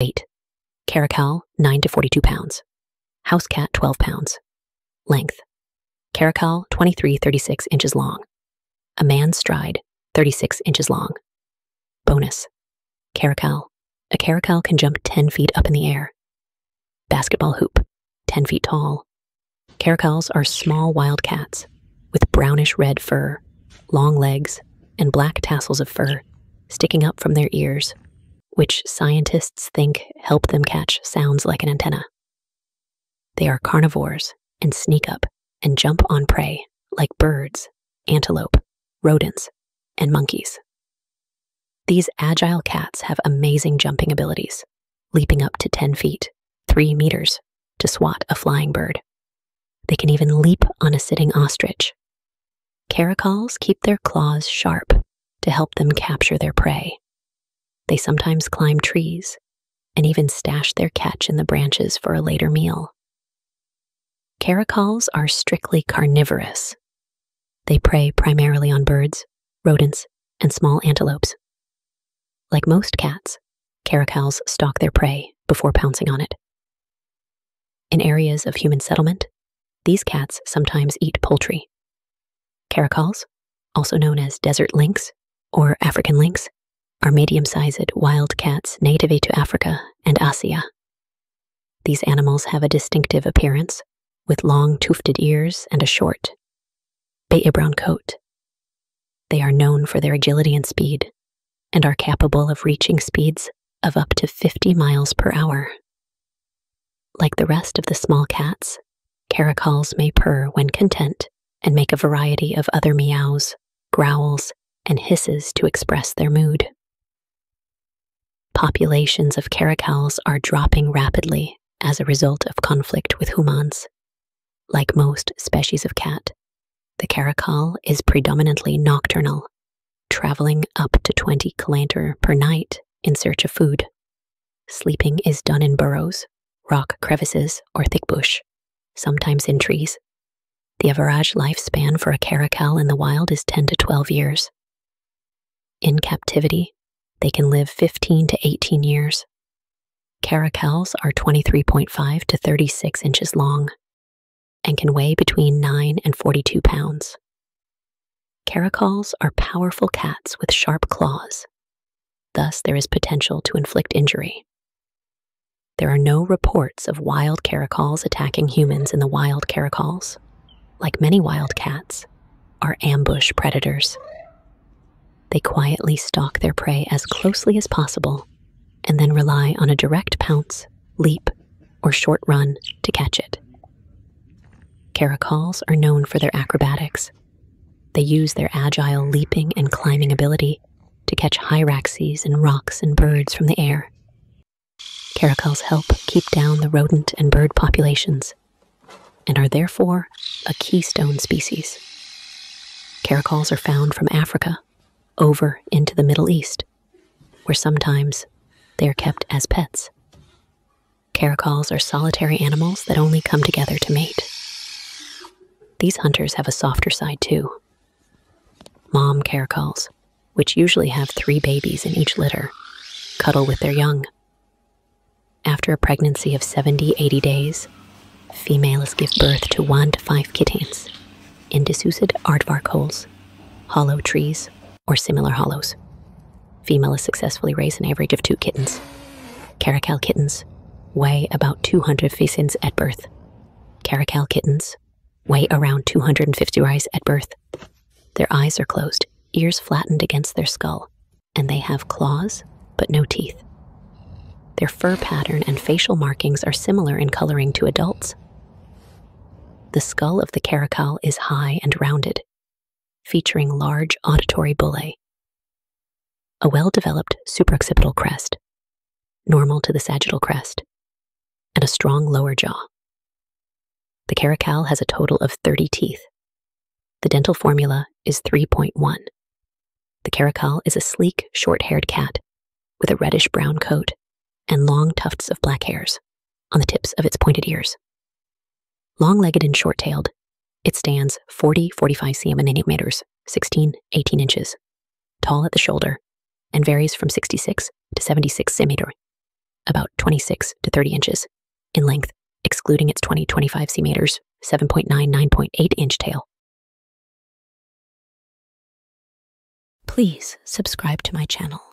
Weight Caracal, 9 to 42 pounds. House cat, 12 pounds. Length Caracal, 23 36 inches long. A man's stride, 36 inches long. Bonus Caracal. A caracal can jump 10 feet up in the air. Basketball hoop, 10 feet tall. Caracals are small wild cats with brownish red fur, long legs, and black tassels of fur sticking up from their ears, which scientists think help them catch sounds like an antenna. They are carnivores and sneak up and jump on prey like birds, antelope, rodents, and monkeys. These agile cats have amazing jumping abilities, leaping up to 10 feet, 3 meters, to swat a flying bird. They can even leap on a sitting ostrich. Caracals keep their claws sharp to help them capture their prey. They sometimes climb trees and even stash their catch in the branches for a later meal. Caracals are strictly carnivorous. They prey primarily on birds, rodents, and small antelopes. Like most cats, caracals stalk their prey before pouncing on it. In areas of human settlement, these cats sometimes eat poultry. Caracals, also known as desert lynx or African lynx, are medium sized wild cats native to Africa and Asia. These animals have a distinctive appearance with long tufted ears and a short, bay brown coat. They are known for their agility and speed and are capable of reaching speeds of up to 50 miles per hour. Like the rest of the small cats, caracals may purr when content and make a variety of other meows, growls, and hisses to express their mood. Populations of caracals are dropping rapidly as a result of conflict with humans. Like most species of cat, the caracal is predominantly nocturnal, traveling up to 20 kilometers per night in search of food. Sleeping is done in burrows, rock crevices, or thick bush, sometimes in trees. The average lifespan for a caracal in the wild is 10 to 12 years. In captivity, they can live 15 to 18 years. Caracals are 23.5 to 36 inches long and can weigh between 9 and 42 pounds. Caracals are powerful cats with sharp claws. Thus, there is potential to inflict injury. There are no reports of wild caracals attacking humans in the wild caracals. Like many wild cats, are ambush predators. They quietly stalk their prey as closely as possible and then rely on a direct pounce, leap, or short run to catch it. Caracals are known for their acrobatics. They use their agile leaping and climbing ability to catch hyraxes and rocks and birds from the air. Caracals help keep down the rodent and bird populations and are therefore a keystone species. Caracals are found from Africa over into the Middle East, where sometimes they are kept as pets. Caracals are solitary animals that only come together to mate. These hunters have a softer side too. Mom caracals, which usually have three babies in each litter, cuddle with their young. After a pregnancy of 70 80 days, females give birth to one to five kittens in disused aardvark holes, hollow trees, or similar hollows. Female successfully raised an average of two kittens. Caracal kittens weigh about 200 facins at birth. Caracal kittens weigh around 250 rice at birth. Their eyes are closed, ears flattened against their skull, and they have claws but no teeth. Their fur pattern and facial markings are similar in coloring to adults. The skull of the caracal is high and rounded, featuring large auditory bullae, a well developed supraoccipital crest, normal to the sagittal crest, and a strong lower jaw. The caracal has a total of 30 teeth. The dental formula is 3.1. The caracal is a sleek, short haired cat with a reddish brown coat and long tufts of black hairs on the tips of its pointed ears. Long legged and short tailed, it stands 40 45 centimeters, 16 18 inches, tall at the shoulder, and varies from 66 to 76 cm, about 26 to 30 inches in length, excluding its 20 25 cm 7.9 9.8 inch tail. Please subscribe to my channel